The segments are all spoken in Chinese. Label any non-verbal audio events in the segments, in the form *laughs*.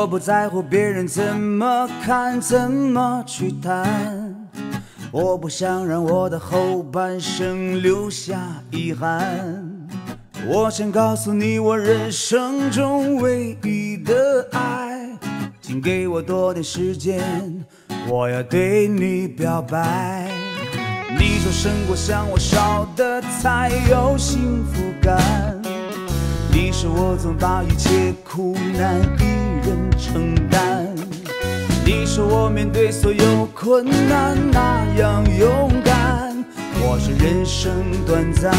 我不在乎别人怎么看，怎么去谈。我不想让我的后半生留下遗憾。我想告诉你，我人生中唯一的爱，请给我多点时间，我要对你表白。你说生活像我烧的菜有幸福感，你说我总把一切苦难承担，你说我面对所有困难那样勇敢。我说人生短暂，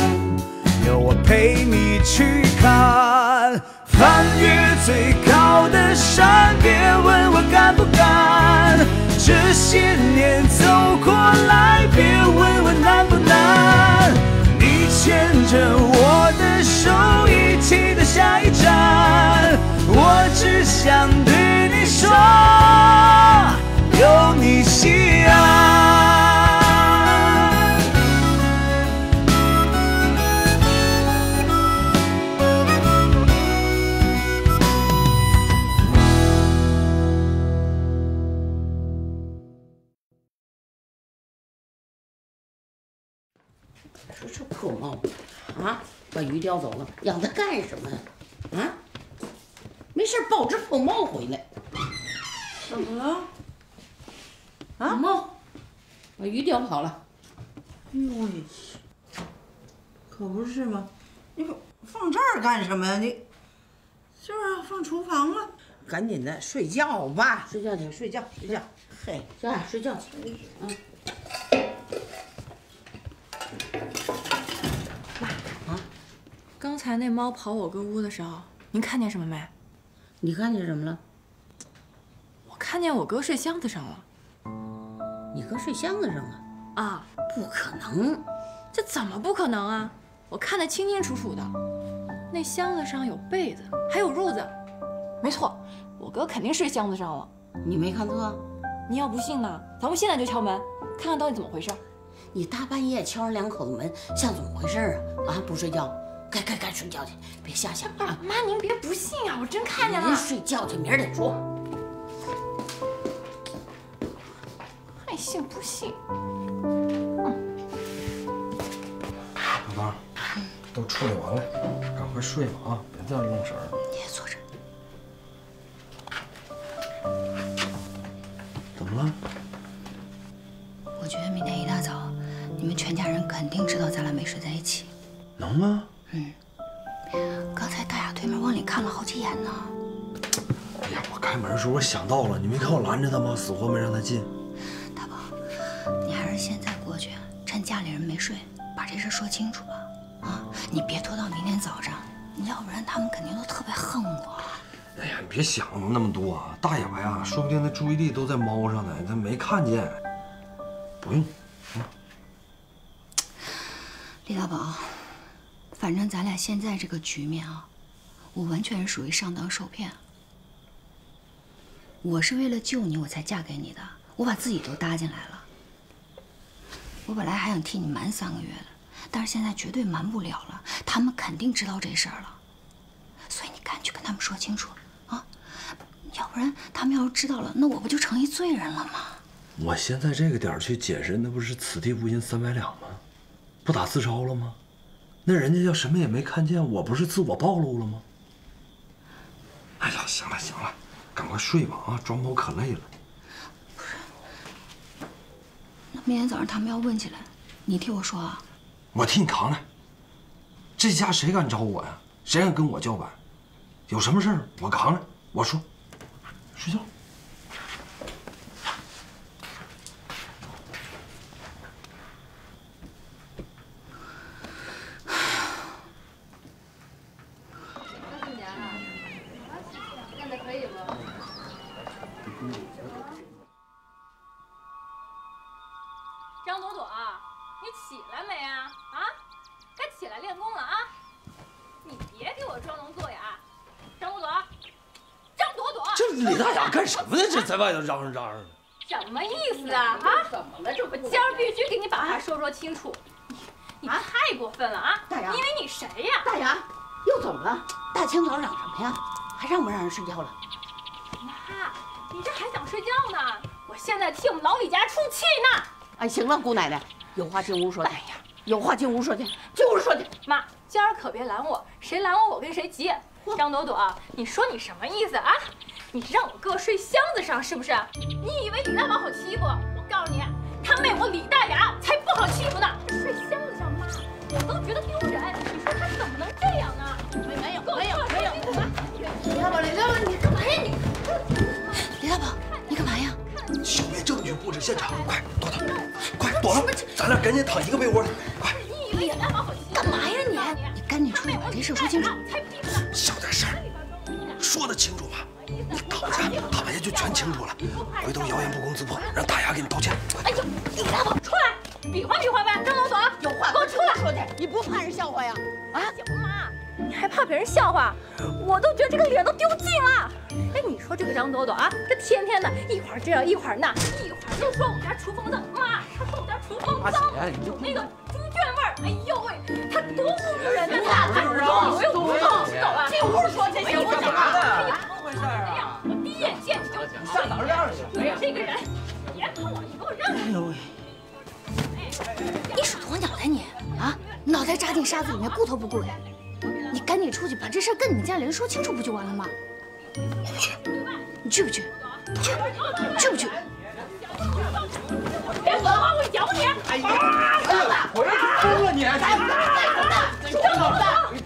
有我陪你去看，翻越最高的山，别问我敢不敢。这些年走过来，别问我难不难。你牵着我的手，一起到下一站。我只想对你说，有你心安。说这破帽子啊，把鱼叼走了，养它干什么呀？啊，没事抱只破猫回来。怎么了？啊，猫，把鱼叼跑了。哎呦喂，可不是嘛！你可放这儿干什么呀？你就是啊放厨房了。赶紧的睡觉吧，睡觉去，睡觉睡觉。嘿，小雅睡觉去。嗯。刚才那猫跑我哥屋的时候，您看见什么没？你看见什么了？我看见我哥睡箱子上了。你哥睡箱子上了？啊，不可能！这怎么不可能啊？我看得清清楚楚的，那箱子上有被子，还有褥子。没错，我哥肯定睡箱子上了。你没看错？你要不信呢，咱们现在就敲门，看看到底怎么回事。你大半夜敲人两口子门，像怎么回事啊？啊，不睡觉？该该该睡觉去，别瞎想啊！妈，您别不信啊，我真看见了。您睡觉去，明儿再说。爱信不信。老妈，都处理完了，赶快睡吧啊！别再愣神了。你也坐着。怎么了？到了，你没看我拦着他吗？死活没让他进。大宝，你还是现在过去，趁家里人没睡，把这事说清楚吧。啊，你别拖到明天早上，要不然他们肯定都特别恨我。哎呀，你别想那么多啊！大雅呀，说不定他注意力都在猫上呢，他没看见。不用。李大宝。反正咱俩现在这个局面啊，我完全是属于上当受骗。我是为了救你，我才嫁给你的，我把自己都搭进来了。我本来还想替你瞒三个月的，但是现在绝对瞒不了了，他们肯定知道这事儿了。所以你赶紧去跟他们说清楚啊，要不然他们要是知道了，那我不就成一罪人了吗？我现在这个点去解释，那不是此地无银三百两吗？不打自招了吗？那人家要什么也没看见，我不是自我暴露了吗？哎呀，行了行了，赶快睡吧啊！装包可累了。不是，那明天早上他们要问起来，你替我说啊？我替你扛着。这家谁敢找我呀？谁敢跟我叫板？有什么事儿我扛着，我说。睡觉。外头嚷嚷嚷嚷的，什么意思啊？啊？怎么了？这不今儿必须给你把话说说清楚。你你太过分了啊！大牙，因为你谁呀？大牙，又怎么了？大清早嚷什么呀？还让不让人睡觉了？妈你这还想睡觉呢？我现在替我们老李家出气呢。哎，行了，姑奶奶，有话进屋说去。哎呀，有话进屋说去，进屋说去。妈，今儿可别拦我，谁拦我我跟谁急。张朵朵，你说你什么意思啊？你让我哥睡箱子上是不是？你以为李大宝好欺负？我告诉你，他妹我李大牙才不好欺负呢。睡箱子上，妈，我都觉得丢人。你说他怎么能这样呢？没没有没有没有。李大宝，李大宝，你干嘛呀你？李大宝，你干嘛呀？消灭证据，布置现场，快躲躲，快躲了！咱俩赶紧躺一个被窝里，快！你以为李大宝好欺负？干嘛呀你？你赶紧出去把这事说清楚。小点声，说得清楚吗？你躺下，躺下就全清楚了。回头谣言不攻自破，让大牙给你道歉。哎呦，李大宝，出来，比划比划呗！张朵朵，有话给我出来说去，你不怕人笑话呀？啊，妈，你还怕别人笑话？我都觉得这个脸都丢尽了。哎，你说这个张朵朵啊，这天天的一会儿这样一会儿那，一会儿就说我们家厨房脏，妈，她说我们家厨房脏，有那个猪圈味儿。哎呦喂，她多侮辱人呢！她不动，我又不动，走啊！进屋说去，进屋讲话。哎呀，回事啊？我第一眼见你就上哪儿亮去？哎呀，这个人，别碰我，你给我让开！哎呦喂！你属鸵鸟的你啊，脑袋扎进沙子里面，骨头不顾。你赶紧出去把这事跟你们家里人说清楚，不就完了吗？我不去。你去不去？去，去不去？别说话，我咬你！哎呀，我要是疯了你！再走，再走，再走，快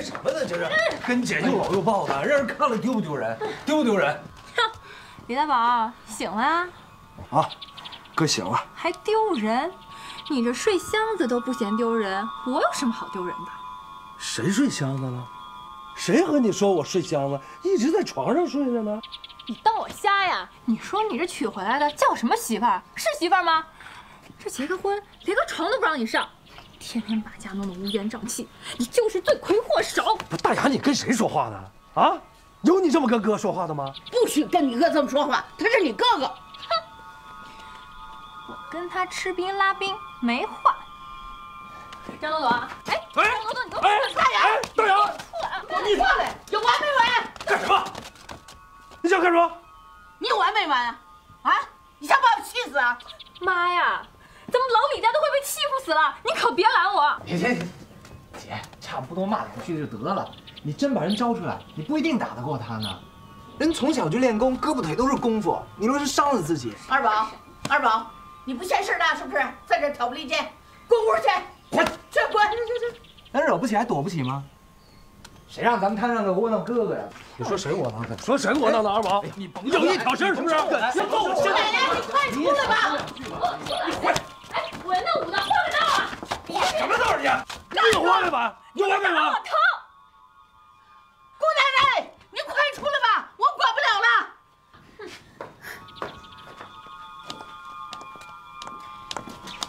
干什么呢？这是跟姐又搂又抱的，让人看了丢不丢人？丢不丢人？哼，*laughs* 李大宝醒了啊！啊，哥醒了。还丢人？你这睡箱子都不嫌丢人，我有什么好丢人的？谁睡箱子了？谁和你说我睡箱子？一直在床上睡着呢。你当我瞎呀？你说你这娶回来的叫什么媳妇儿？是媳妇儿吗？这结个婚连个床都不让你上，天天把家弄得乌烟瘴气，你就是罪魁祸首。不，大牙，你跟谁说话呢？啊，有你这么跟哥说话的吗？不许跟你哥这么说话，他是你哥哥。哼，我跟他吃冰拉冰没话。张朵朵，哎，张朵朵，你给我出来！大牙，大牙，出来！你过来，有完没完？干什么？你想干什么？你有完没完啊？啊！你想把我气死啊？妈呀！咱们老李家都会被欺负死了，你可别拦我！行行行，姐，差不多骂两句就得了。你真把人招出来，你不一定打得过他呢。人从小就练功，胳膊腿都是功夫，你若是伤了自己，二宝，二宝，你不嫌事儿大是不是？在这挑拨离间，滚屋去！滚！去滚！去去去！咱惹不起还躲不起吗？谁让咱们摊上个窝囊哥哥呀？你说谁窝囊的？说谁窝囊的？二宝，你甭有意挑事是不是？先揍我！姑奶奶，你快出来吧！你快！哎，我那武道换个道啊！换什么道你？你有完没完？有完没完？我疼！姑奶奶，你快出来吧，我管不了了。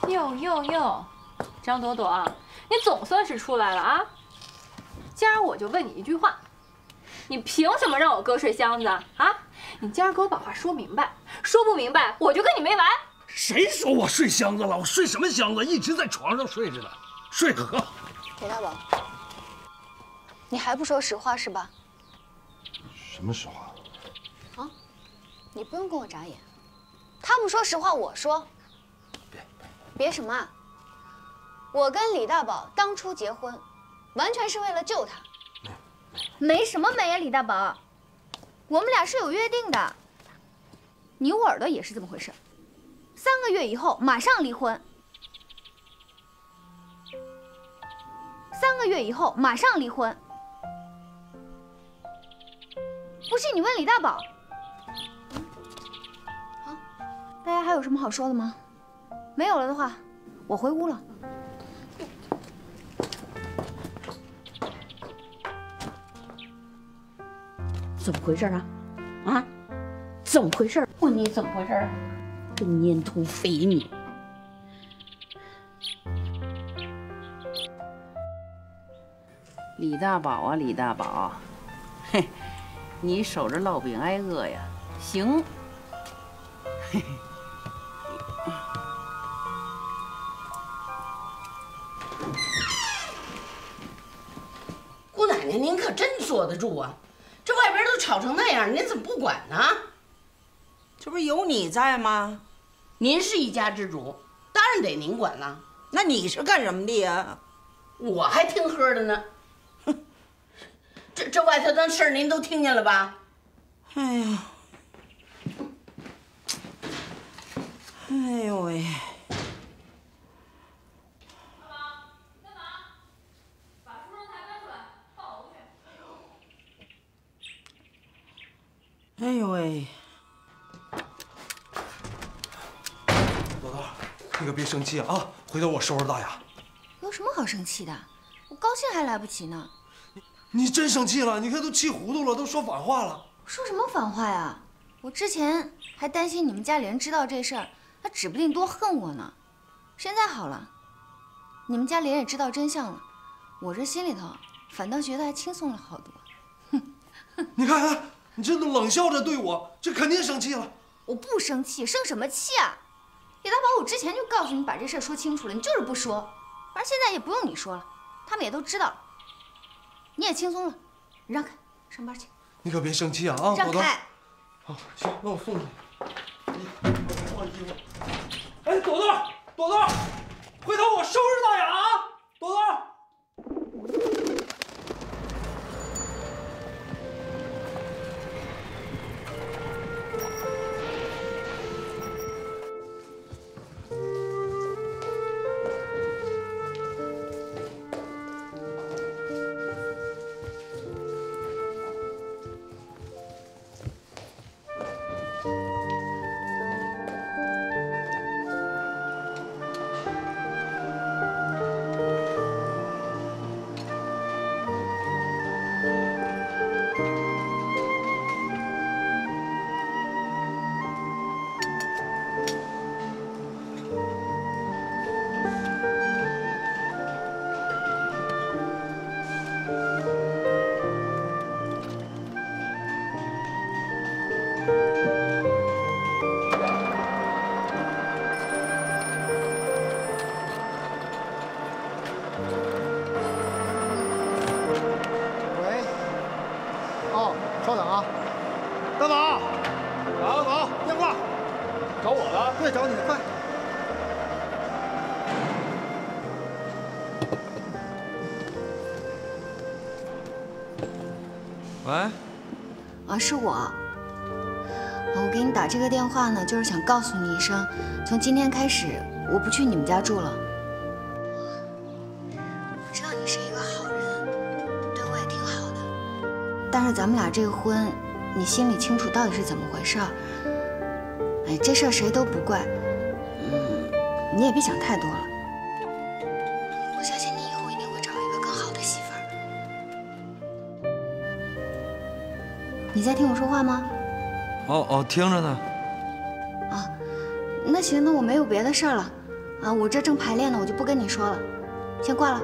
哟哟哟，张朵朵，你总算是出来了啊！今儿我就问你一句话，你凭什么让我哥睡箱子啊？你今儿给我把话说明白，说不明白我就跟你没完！谁说我睡箱子了？我睡什么箱子？一直在床上睡着呢，睡得呵。李大宝，你还不说实话是吧？什么实话？啊，你不用跟我眨眼，他不说实话，我说。别别什么啊？我跟李大宝当初结婚，完全是为了救他。没什么没啊，李大宝，我们俩是有约定的。你捂耳朵也是这么回事，三个月以后马上离婚。三个月以后马上离婚。不信你问李大宝。好，大家还有什么好说的吗？没有了的话，我回屋了。怎么回事啊？啊？怎么回事？问你怎么回事啊？这粘土肥米。李大宝啊李大宝，嘿，你守着烙饼挨饿呀，行。嘿嘿。姑奶奶您可真坐得住啊，这外边都吵成那样，您怎么不管呢？这不有你在吗？您是一家之主，当然得您管了。那你是干什么的呀？我还听喝的呢。*laughs* 哼，这这外头的事儿您都听见了吧？哎呀，哎呦喂！哎呦喂！你可别生气啊！回头我收拾大雅。有什么好生气的？我高兴还来不及呢。你你真生气了？你看都气糊涂了，都说反话了。说什么反话呀？我之前还担心你们家里人知道这事儿，他指不定多恨我呢。现在好了，你们家里人也知道真相了，我这心里头反倒觉得还轻松了好多。哼 *laughs* 你看看，你这都冷笑着对我，这肯定生气了。我不生气，生什么气啊？李大宝，我之前就告诉你把这事儿说清楚了，你就是不说。反正现在也不用你说了，他们也都知道了。你也轻松了，让开，上班去。你可别生气啊！啊，让开。好，行，那我送你。衣服。哎，朵朵，朵朵，回头我收拾大雅啊！朵朵。是我。我给你打这个电话呢，就是想告诉你一声，从今天开始，我不去你们家住了。我知道你是一个好人，对我也挺好的，但是咱们俩这个婚，你心里清楚到底是怎么回事。哎，这事儿谁都不怪，嗯，你也别想太多了。你在听我说话吗？哦哦，听着呢。啊，那行，那我没有别的事儿了，啊，我这正排练呢，我就不跟你说了，先挂了。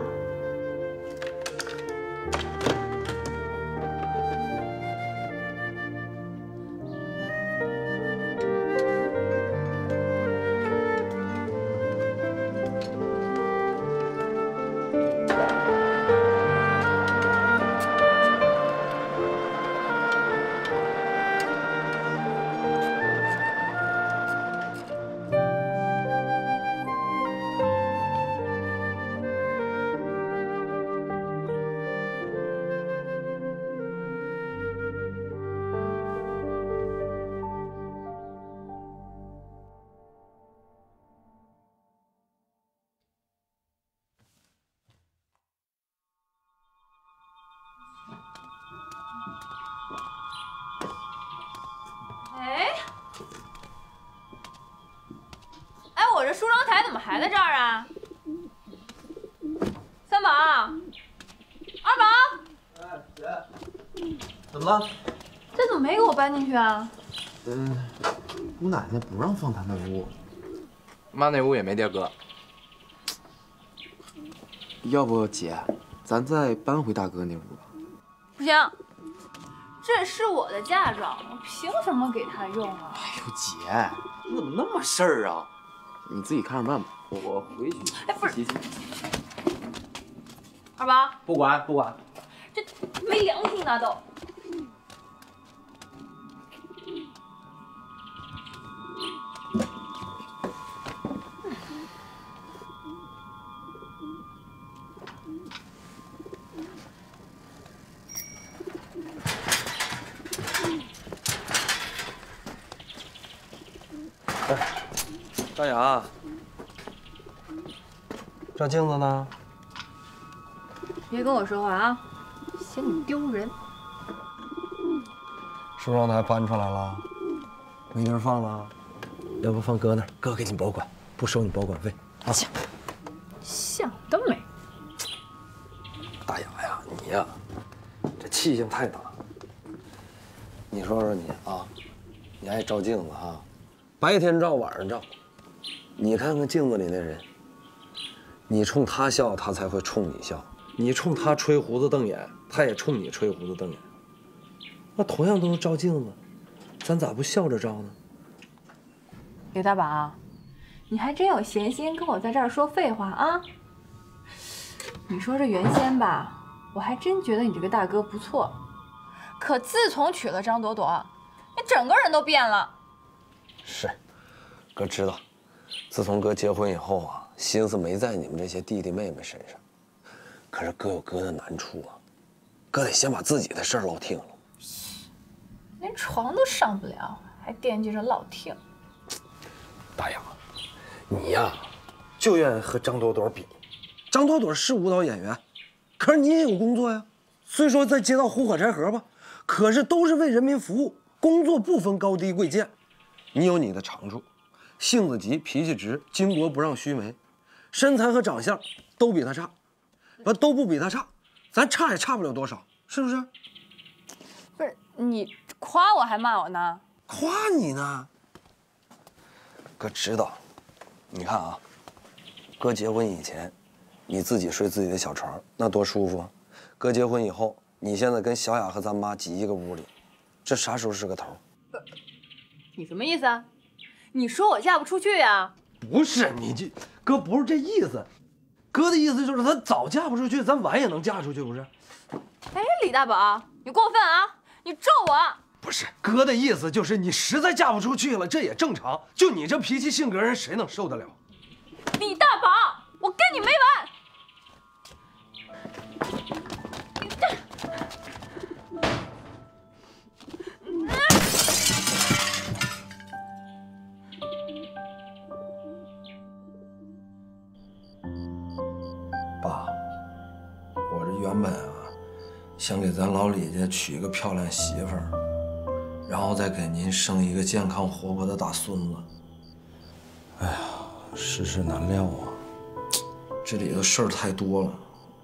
怎么了？这怎么没给我搬进去啊？嗯，姑奶奶不让放他那屋。妈那屋也没地儿搁。要不姐，咱再搬回大哥那屋吧。不行，这是我的嫁妆，我凭什么给他用啊？哎呦，姐，你怎么那么事儿啊？你自己看着办吧，我我回去。哎，不是，二宝，不管不管。这没良心呢都。张扬，照镜子呢？别跟我说话啊，嫌你丢人。梳妆台搬出来了，没地儿放了，要不放哥那儿，哥给你保管，不收你保管费啊。想得美！大雅呀，你呀，这气性太大。你说说你啊，你爱照镜子啊，白天照，晚上照。你看看镜子里那人，你冲他笑，他才会冲你笑；你冲他吹胡子瞪眼，他也冲你吹胡子瞪眼。那同样都是照镜子，咱咋不笑着照呢？李大宝，你还真有闲心跟我在这儿说废话啊！你说这原先吧，我还真觉得你这个大哥不错，可自从娶了张朵朵，你整个人都变了。是，哥知道。自从哥结婚以后啊，心思没在你们这些弟弟妹妹身上。可是哥有哥的难处啊，哥得先把自己的事儿落听了。连床都上不了，还惦记着落听。大洋，你呀，就愿意和张朵朵比。张朵朵是舞蹈演员，可是你也有工作呀。虽说在街道呼火柴盒吧，可是都是为人民服务，工作不分高低贵贱。你有你的长处。性子急，脾气直，巾帼不让须眉，身材和长相都比他差，不都不比他差，咱差也差不了多少，是不是？不是你夸我还骂我呢？夸你呢。哥知道，你看啊，哥结婚以前，你自己睡自己的小床，那多舒服啊。哥结婚以后，你现在跟小雅和咱妈挤一个屋里，这啥时候是个头？你什么意思啊？你说我嫁不出去呀？不是你这哥不是这意思，哥的意思就是咱早嫁不出去，咱晚也能嫁出去，不是？哎，李大宝，你过分啊！你咒我！不是哥的意思就是你实在嫁不出去了，这也正常。就你这脾气性格，人谁能受得了？李大宝，我跟你没完！原本啊，想给咱老李家娶一个漂亮媳妇儿，然后再给您生一个健康活泼的大孙子。哎呀，世事难料啊，这里头事儿太多了，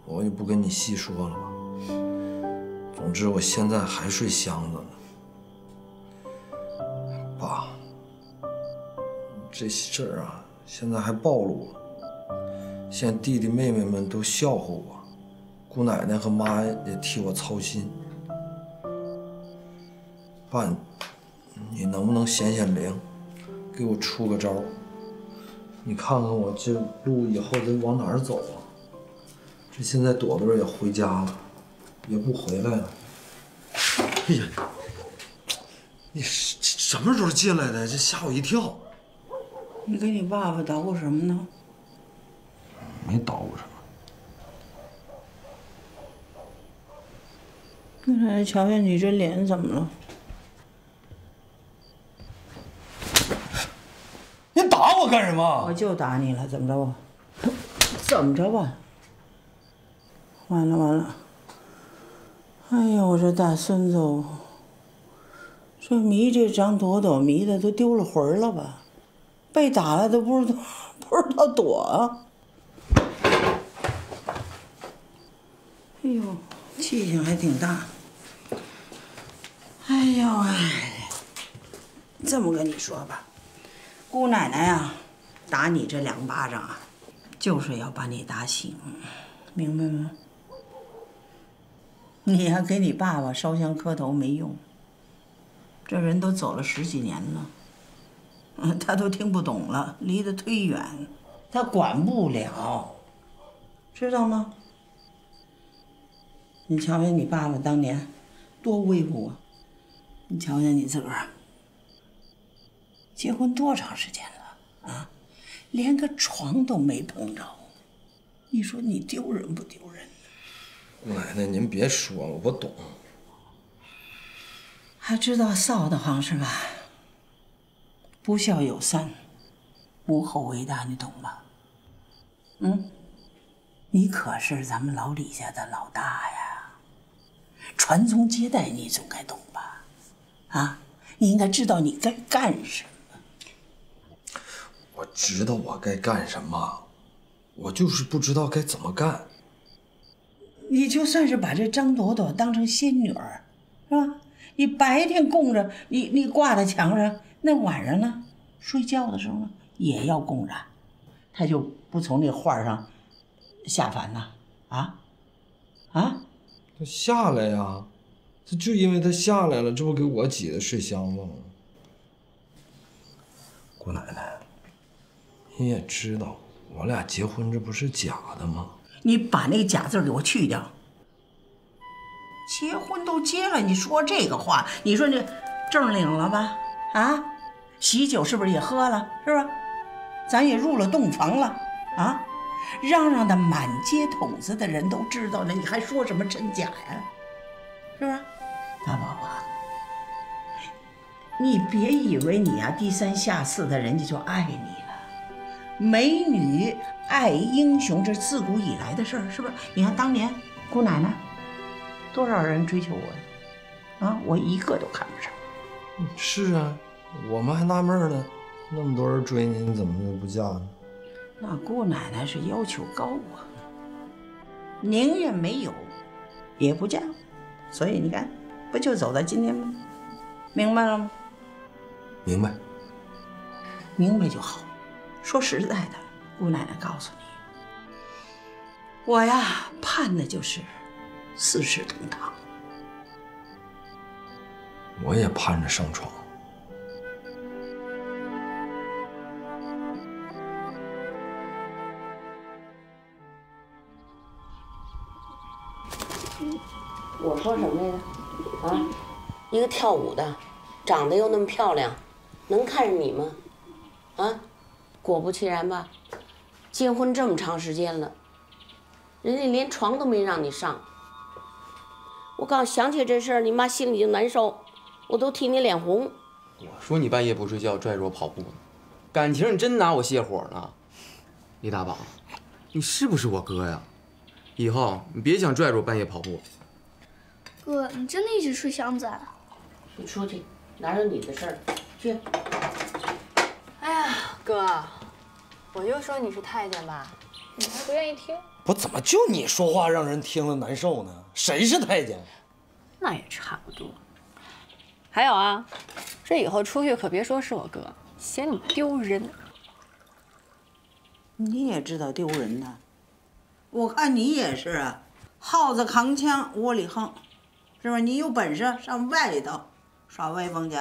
我也不跟你细说了吧。总之，我现在还睡箱子呢。爸，这事儿啊，现在还暴露了，现在弟弟妹妹们都笑话我。姑奶奶和妈也替我操心，爸，你能不能显显灵，给我出个招？你看看我这路以后得往哪儿走啊？这现在朵朵也回家了，也不回来了。哎呀，你什什么时候进来的？这吓我一跳。你给你爸爸捣鼓什么呢？没捣鼓什么。来瞧瞧你这脸怎么了？你打我干什么？我就打你了，怎么着吧？怎么着吧？完了完了！哎呀，我这大孙子，这迷这张朵朵迷的都丢了魂了吧？被打了都不知道 *laughs* 不知道躲。哎呦，气性还挺大。哎呦哎，这么跟你说吧，姑奶奶呀，打你这两巴掌啊，就是要把你打醒，明白吗？*laughs* 你呀，给你爸爸烧香磕头没用，这人都走了十几年了，*laughs* 他都听不懂了，离得忒远，他管不了，知道吗？你瞧瞧你爸爸当年多威武啊！你瞧瞧你自个儿，结婚多长时间了啊？连个床都没碰着，你说你丢人不丢人？姑奶奶，您别说了，我懂。还知道臊得慌是吧？不孝有三，无后为大，你懂吧？嗯，你可是咱们老李家的老大呀，传宗接代你总该懂吧？啊，你应该知道你该干什么。我知道我该干什么，我就是不知道该怎么干。你就算是把这张朵朵当成仙女儿，是吧？你白天供着，你你挂在墙上，那晚上呢，睡觉的时候呢，也要供着，他就不从那画上下凡呐？啊啊！他下来呀，他就因为他下来了，这不给我挤的睡香吗？姑奶奶，你也知道，我俩结婚这不是假的吗？你把那个“假”字给我去掉。结婚都结了，你说这个话，你说你证领了吧？啊，喜酒是不是也喝了？是吧？咱也入了洞房了啊！嚷嚷的满街筒子的人都知道了，你还说什么真假呀？是不是？大宝啊，你别以为你呀低三下四的，人家就爱你了。美女爱英雄，这自古以来的事儿，是不是？你看当年姑奶奶。多少人追求我呀？啊，我一个都看不上。是啊，我们还纳闷呢，那么多人追你，你怎么就不嫁呢？那姑奶奶是要求高啊，宁愿没有，也不嫁。所以你看，不就走到今天吗？明白了吗？明白。明白就好。说实在的，姑奶奶告诉你，我呀，盼的就是。四世同堂，我也盼着上床。我说什么来着？啊，一个跳舞的，长得又那么漂亮，能看上你吗？啊，果不其然吧，结婚这么长时间了，人家连床都没让你上。我刚想起这事儿，你妈心里就难受，我都替你脸红。我说你半夜不睡觉拽着我跑步呢，感情你真拿我泄火呢？李大宝，你是不是我哥呀？以后你别想拽着我半夜跑步。哥，你真的一直睡箱子？啊你出去，哪有你的事儿？去。哎呀，哥，我就说你是太监吧，你还不愿意听？我怎么就你说话让人听了难受呢？谁是太监？那也差不多。还有啊，这以后出去可别说是我哥，嫌你丢人。你也知道丢人呢？我看你也是啊，耗子扛枪窝里横，是吧？你有本事上外头耍威风去。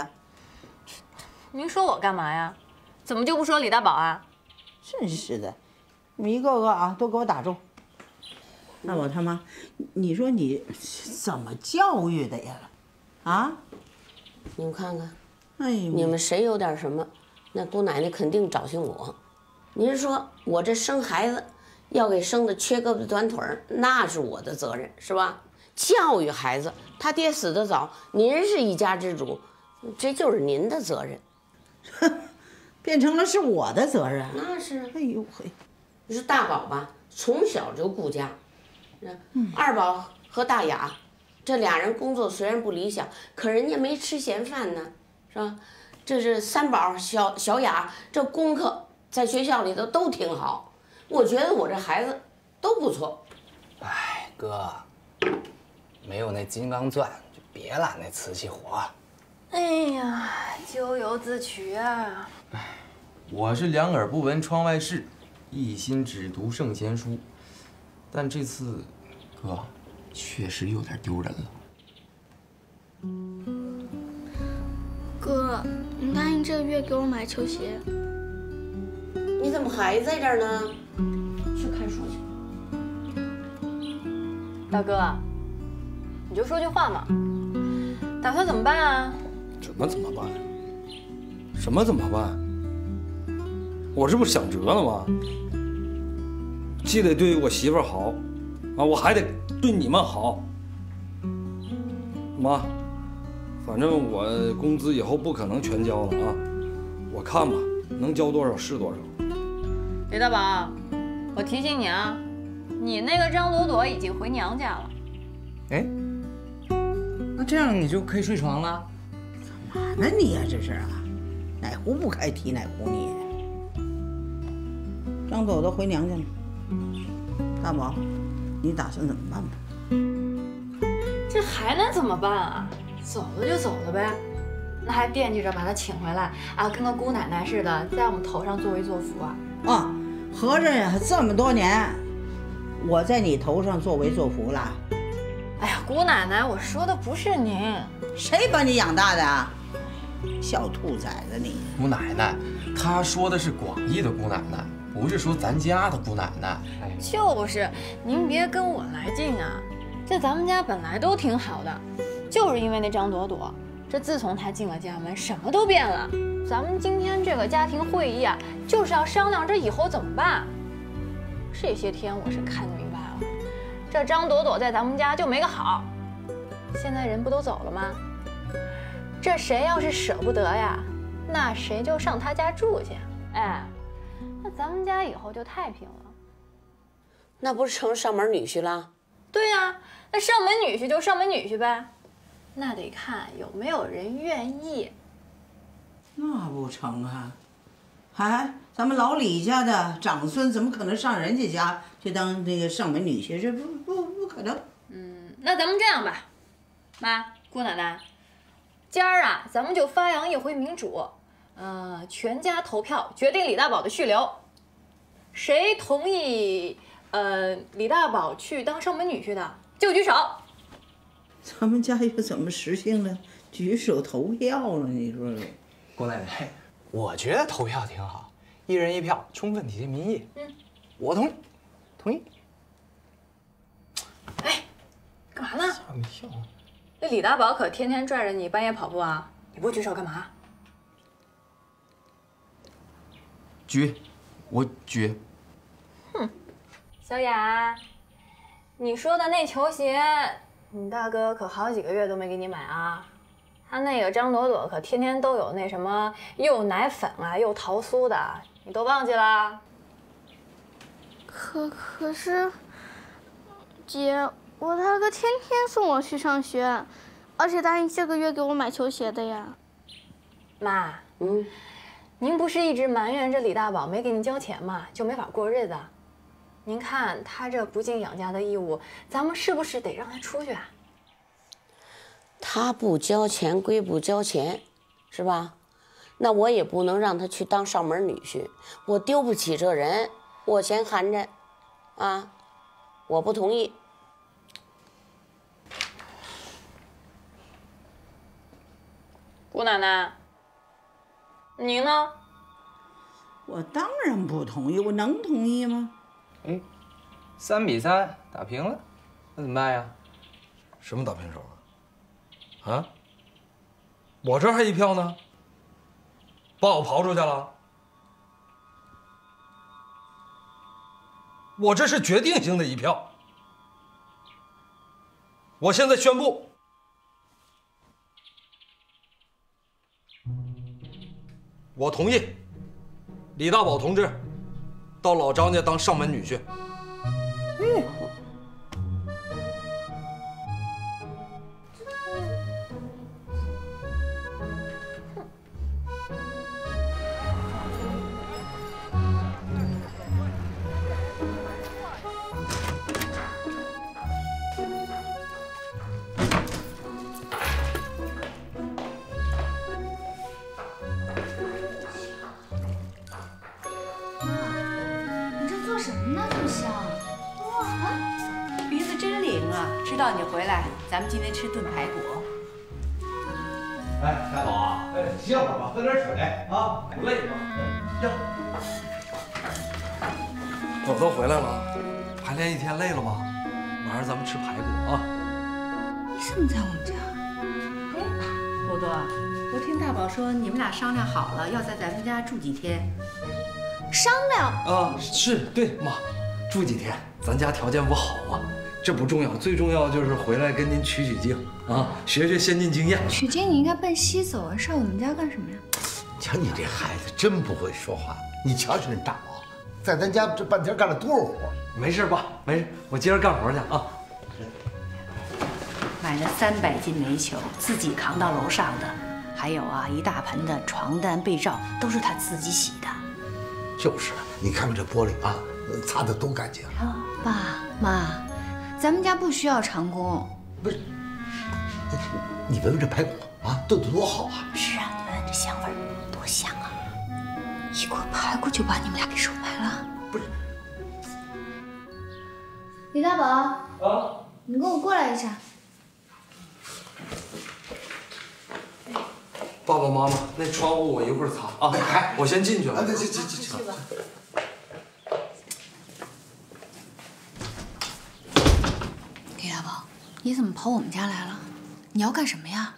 您说我干嘛呀？怎么就不说李大宝啊？真是的，你们一个个啊，都给我打住！那我他妈，你说你怎么教育的呀？啊？你们看看，哎呦，你们谁有点什么，那姑奶奶肯定找寻我。您说我这生孩子，要给生的缺胳膊短腿儿，那是我的责任，是吧？教育孩子，他爹死得早，您是一家之主，这就是您的责任。哼，*laughs* 变成了是我的责任。那是。哎呦嘿，你说大宝吧，从小就顾家。二宝和大雅，这俩人工作虽然不理想，可人家没吃闲饭呢，是吧？这是三宝小小雅，这功课在学校里头都挺好，我觉得我这孩子都不错。哎，哥，没有那金刚钻，就别揽那瓷器活。哎呀，咎由自取啊！哎，我是两耳不闻窗外事，一心只读圣贤书。但这次，哥，确实有点丢人了。哥，你答应这个月给我买球鞋。你怎么还在这儿呢？去看书去。大哥，你就说句话嘛。打算怎么办啊？怎么怎么办？什么怎么办？我这不想辙了吗？既得对我媳妇好，啊，我还得对你们好。妈，反正我工资以后不可能全交了啊，我看吧，能交多少是多少。李大宝，我提醒你啊，你那个张朵朵已经回娘家了。哎，那这样你就可以睡床了。干嘛呢你呀、这是啊，哪壶不开提哪壶你。张朵朵回娘家了，大宝，你打算怎么办吧？这还能怎么办啊？走了就走了呗，那还惦记着把他请回来啊，跟个姑奶奶似的，在我们头上作威作福啊？啊，合着呀，这么多年，我在你头上作威作福了？哎呀，姑奶奶，我说的不是您，谁把你养大的啊？小兔崽子你！姑奶奶，她说的是广义的姑奶奶，不是说咱家的姑奶奶。哎，就是您别跟我来劲啊！这咱们家本来都挺好的，就是因为那张朵朵，这自从她进了家门，什么都变了。咱们今天这个家庭会议啊，就是要商量这以后怎么办。这些天我是看这张朵朵在咱们家就没个好。现在人不都走了吗？这谁要是舍不得呀，那谁就上他家住去。哎，那咱们家以后就太平了。那不是成上门女婿了？对呀、那上门女婿就上门女婿呗，那得看有没有人愿意。那不成啊！还咱们老李家的长孙怎么可能上人家家去当这个上门女婿？这不不不可能。嗯，那咱们这样吧，妈，姑奶奶，今儿啊，咱们就发扬一回民主，呃，全家投票决定李大宝的去留，谁同意呃李大宝去当上门女婿的就举手。咱们家又怎么实行了举手投票了？你说说。姑奶奶，我觉得投票挺好，一人一票，充分体现民意。嗯，我同意，同意。哎干嘛呢？吓我一跳。那李大宝可天天拽着你半夜跑步啊，你不举手干嘛？举，我举。哼，小雅，你说的那球鞋，你大哥可好几个月都没给你买啊。他那个张朵朵可天天都有那什么又奶粉啊又桃酥的，你都忘记啦？可可是，姐，我大哥天天送我去上学，而且答应这个月给我买球鞋的呀。妈，嗯，您不是一直埋怨这李大宝没给您交钱吗？就没法过日子。您看他这不尽养家的义务，咱们是不是得让他出去啊？他不交钱归不交钱，是吧？那我也不能让他去当上门女婿，我丢不起这人，我嫌寒碜，啊，我不同意。姑奶奶，您呢？我当然不同意，我能同意吗？哎，三比三打平了，那怎么办呀？什么打平手啊？啊？我这还一票呢，把我刨出去了。我这是决定性的一票。我现在宣布，我同意李大宝同志到老张家当上门女婿。嗯咱们今天吃炖排骨。哎，大宝啊，哎，歇会儿吧，喝点水啊，不累吗？呀，我都回来了，排练一天累了吗？晚上咱们吃排骨啊！你怎么在我们家？多多，我听大宝说你们俩商量好了，要在咱们家住几天。商量？啊，是对妈，住几天？咱家条件不好嘛，这不重要，最重要就是回来跟您取取经啊，学学先进经验。取经你应该奔西走啊，上我们家干什么呀？瞧你这孩子真不会说话，你瞧瞧你大宝，在咱家这半天干了多少活？没事爸，没事，我接着干活去啊。买了三百斤煤球，自己扛到楼上的，还有啊一大盆的床单被罩，都是他自己洗的。就是，你看看这玻璃啊，擦的多干净啊。爸妈，咱们家不需要长工。不是你闻闻这排骨啊，炖的多好啊！是啊，你闻闻这香味儿，多香啊！一锅排骨就把你们俩给收买了。不是，李大宝，啊，你跟我过来一下。爸爸妈妈，那窗户我一会儿擦啊。哎，我先进去了。啊，去去去去吧。李大宝，你怎么跑我们家来了？你要干什么呀？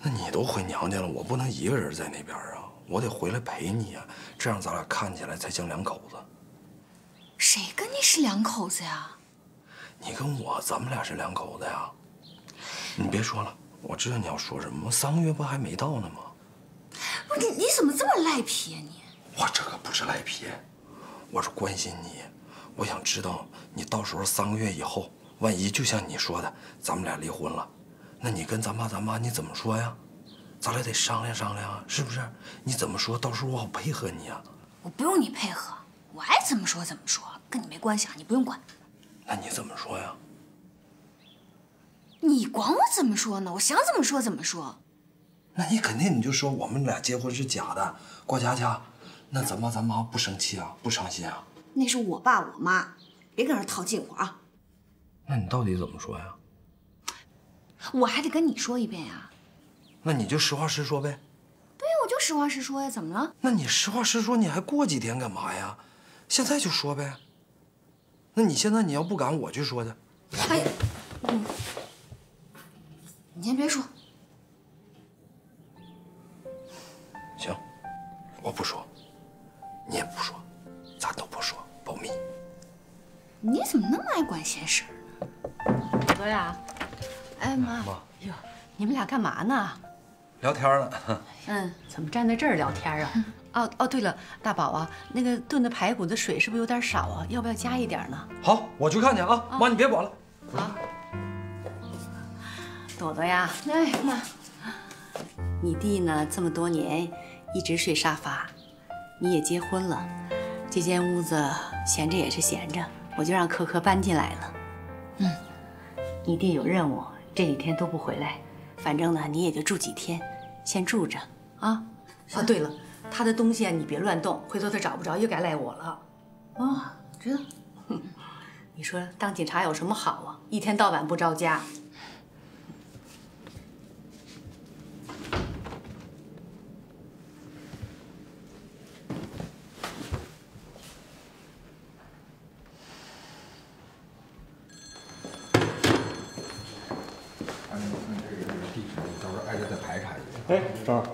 那你都回娘家了，我不能一个人在那边啊，我得回来陪你呀，这样咱俩看起来才像两口子。谁跟你是两口子呀？你跟我，咱们俩是两口子呀。你别说了，我知道你要说什么，三个月不还没到呢吗？不是你，你怎么这么赖皮呀、你？我这可不是赖皮，我是关心你，我想知道你到时候三个月以后，万一就像你说的，咱们俩离婚了，那你跟咱爸咱妈你怎么说呀？咱俩得商量商量啊，是不是？你怎么说？到时候我好配合你啊。我不用你配合，我爱怎么说怎么说，跟你没关系啊，你不用管。那你怎么说呀？你管我怎么说呢？我想怎么说怎么说。那你肯定你就说我们俩结婚是假的，过家家，那咱爸咱妈不生气啊，不伤心啊？那是我爸我妈，别跟这套近乎啊！那你到底怎么说呀？我还得跟你说一遍呀。那你就实话实说呗。对呀，我就实话实说呀，怎么了？那你实话实说，你还过几天干嘛呀？现在就说呗。那你现在你要不敢，我去说去。哎，嗯，你先别说。行，我不说，你也不说，咱都不说，保密。你怎么那么爱管闲事儿呢？多呀，哎妈，妈哟，你们俩干嘛呢？聊天呢。*laughs* 嗯，怎么站在这儿聊天啊？*laughs* 哦哦，对了，大宝啊，那个炖的排骨的水是不是有点少啊？要不要加一点呢？好，我去看去啊。妈，你别管了。啊。朵朵呀，哎妈，你弟呢？这么多年一直睡沙发，你也结婚了，这间屋子闲着也是闲着，我就让可可搬进来了。嗯，你弟有任务，这几天都不回来，反正呢你也就住几天，先住着啊。哦，对了，他的东西啊你别乱动，回头他找不着又该赖我了。哦，知道。你说当警察有什么好啊？一天到晚不着家。到时候挨着再排查一遍。哎，张儿，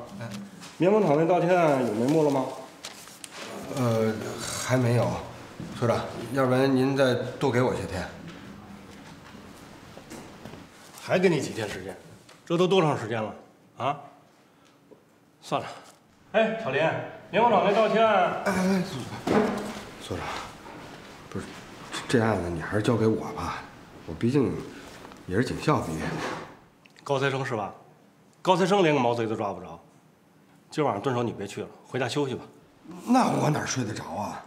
棉工厂那道歉案有眉目了吗？呃，还没有，所长，要不然您再多给我些天。还给你几天时间？这都多长时间了？啊？算了。哎，小林，棉工厂那道歉案，哎哎，所长，不是，这案子你还是交给我吧，我毕竟也是警校毕业的。高材生是吧？高材生连个毛贼都抓不着。今晚上蹲守你别去了，回家休息吧。那我哪睡得着啊？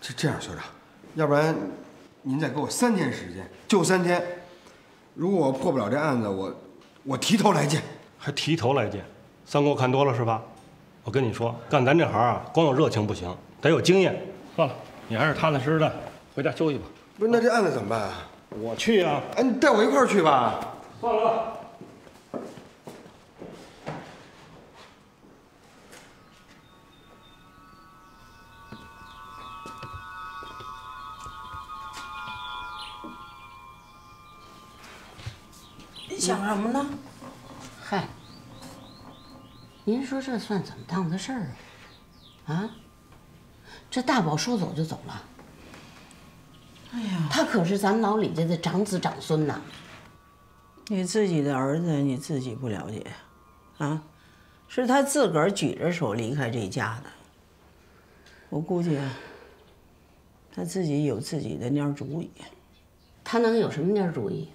这这样，所长，要不然您再给我三天时间，就三天。如果我破不了这案子，我我提头来见。还提头来见？三国看多了是吧？我跟你说，干咱这行啊，光有热情不行，得有经验。算了，你还是踏踏实实的回家休息吧。不是，那这案子怎么办啊？我去啊、哎，你带我一块儿去吧。算了什么了？嗨，您说这算怎么当的事儿啊？啊，这大宝说走就走了。哎呀，他可是咱老李家的长子长孙呐。你自己的儿子你自己不了解，啊，是他自个儿举着手离开这家的。我估计啊，他自己有自己的蔫主意。他能有什么蔫主意？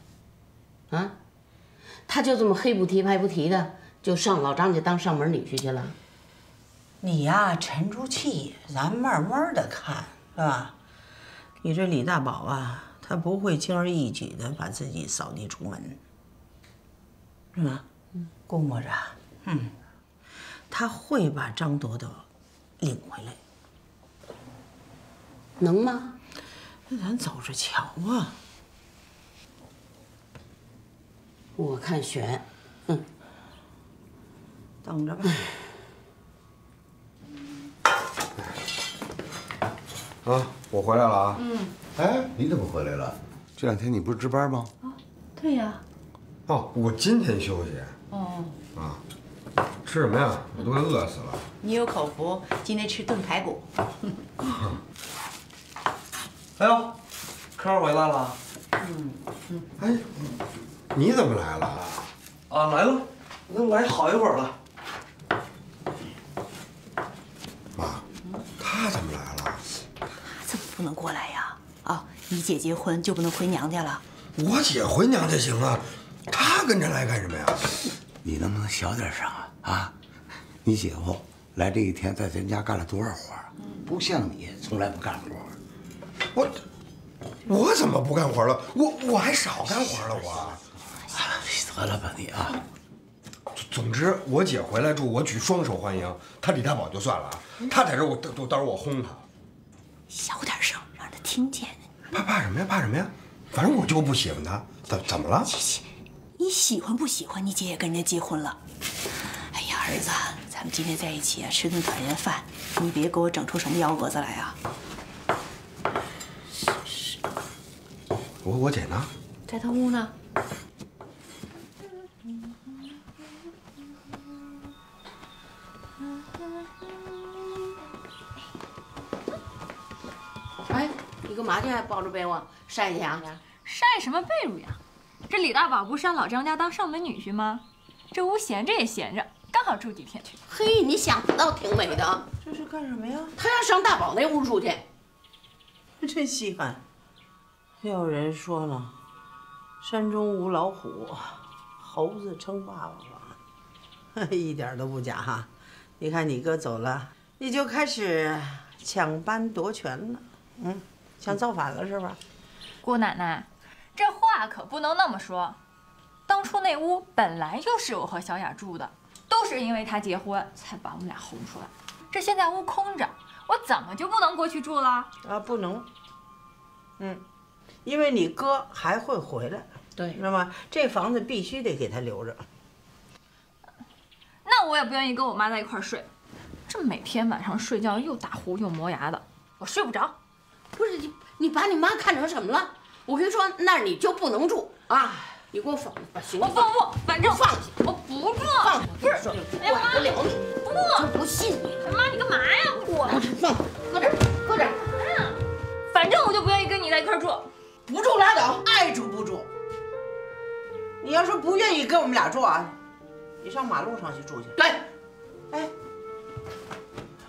啊，他就这么黑不提白不提的，就上老张家当上门女婿去了。你呀，沉住气，咱慢慢的看，是吧？你这李大宝啊，他不会轻而易举的把自己扫地出门，是吧？估摸着，嗯，他会把张朵朵领回来，能吗？那咱走着瞧啊。我看悬，嗯，等着吧。啊，我回来了啊。嗯。哎，你怎么回来了？这两天你不是值班吗？啊对呀。哦，我今天休息。哦。啊，吃什么呀？我都快饿死了。你有口福，今天吃炖排骨。*laughs* 哎呦，科儿回来了。嗯嗯。哎，你怎么来了？啊，来了，那来好一会儿了。妈，他怎么来了？怎么不能过来呀？啊，你姐结婚就不能回娘家了？我姐回娘家行啊，他跟着来干什么呀？你能不能小点声啊？啊，你姐夫来这一天在咱家干了多少活啊？不像你，从来不干活。我我怎么不干活了？我我还少干活了我。得了吧你啊！总之，我姐回来住，我举双手欢迎。她李大宝就算了啊，他在这我到到时候我轰她。小点声，让她听见。怕怕什么呀？怕什么呀？反正我就不喜欢她，怎怎么了？你喜欢不喜欢？你姐也跟人家结婚了。哎呀，儿子，咱们今天在一起啊，吃顿团圆饭，你别给我整出什么幺蛾子来啊！我我姐呢？在她屋呢。你干嘛去？抱着被窝晒去啊？晒什么被褥呀？这李大宝不是上老张家当上门女婿吗？这屋闲着也闲着，刚好住几天去。嘿，你想的倒挺美的。这是干什么呀？他要上大宝那屋住去。真稀罕。有人说了，山中无老虎，猴子称霸王，*laughs* 一点都不假哈。你看你哥走了，你就开始抢班夺权了，嗯，想造反了是吧？姑奶奶，这话可不能那么说。当初那屋本来就是我和小雅住的，都是因为她结婚才把我们俩轰出来。这现在屋空着，我怎么就不能过去住了？啊，不能。嗯，因为你哥还会回来，对，知道吗？这房子必须得给他留着。那我也不愿意跟我妈在一块睡，这每天晚上睡觉又打呼又磨牙的，我睡不着。不是你，你把你妈看成什么了？我跟你说，那儿你就不能住啊！你给我放，把行我不不，反正放下，我不住。放下，不是，哎呀妈，你？不，就不信你。妈，你干嘛呀？我放，搁这儿，搁这儿。反正我就不愿意跟你在一块住，不住拉倒，爱住不住。你要是不愿意跟我们俩住啊，你上马路上去住去。对，哎，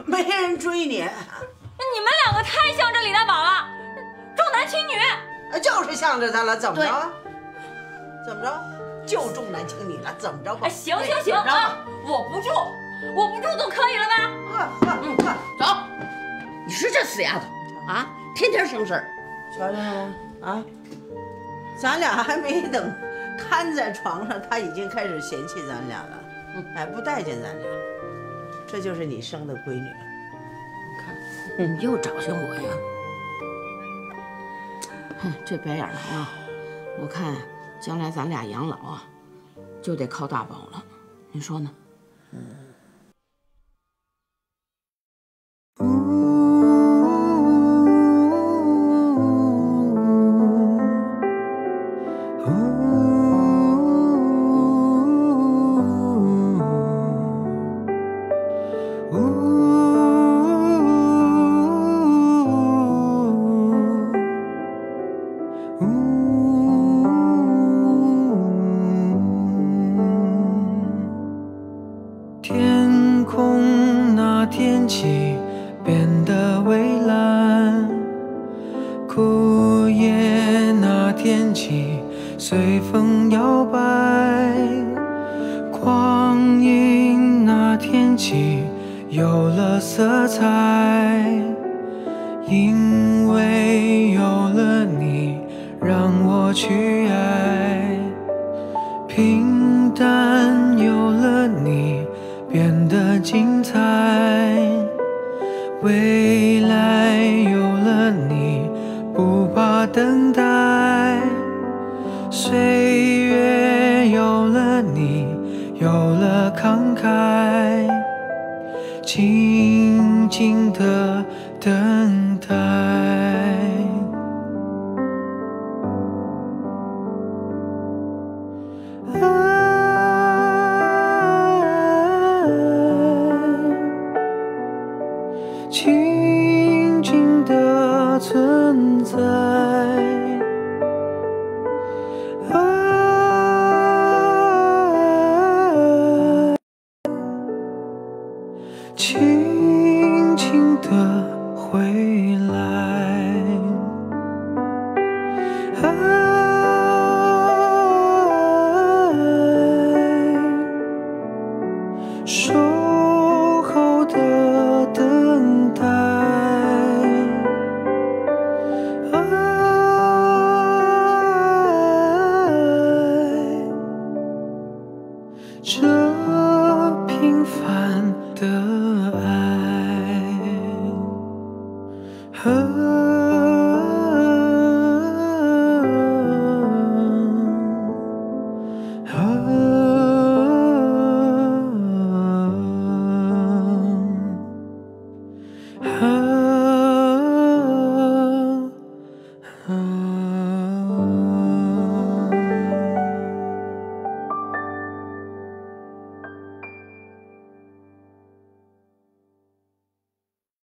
没人追你。你们两个太向着李大宝了，重男轻女。就是向着他了，怎么着？怎么着？就重男轻女了，怎么着吧？哎，行行行啊，我不住，我不住总可以了吧？嗯，走。你说这死丫头啊，天天生事儿。瞧见了吗？啊，咱俩还没等瘫在床上，他已经开始嫌弃咱俩了，哎，不待见咱俩。这就是你生的闺女。你又找寻我呀？哼，这白眼狼啊！我看将来咱俩养老啊，就得靠大宝了。你说呢？